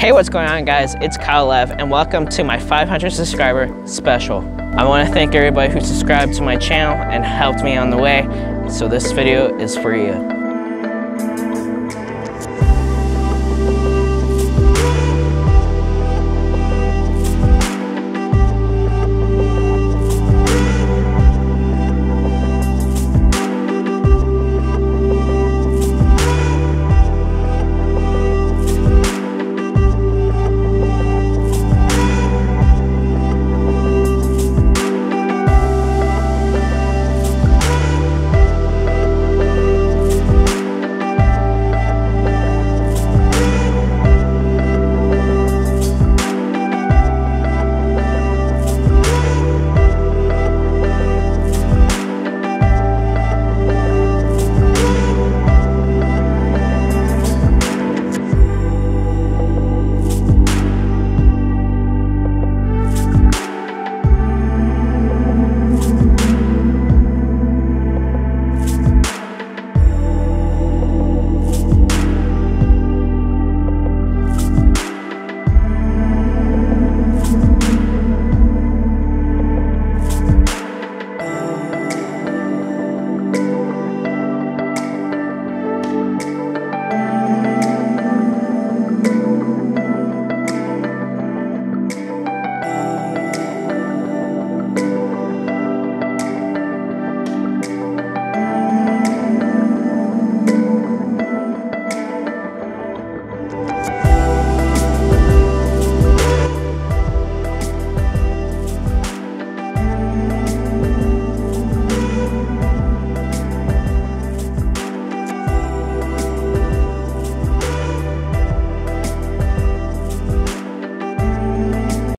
Hey, what's going on guys? It's Kyle Leve and welcome to my 500 subscriber special. I want to thank everybody who subscribed to my channel and helped me on the way. So this video is for you.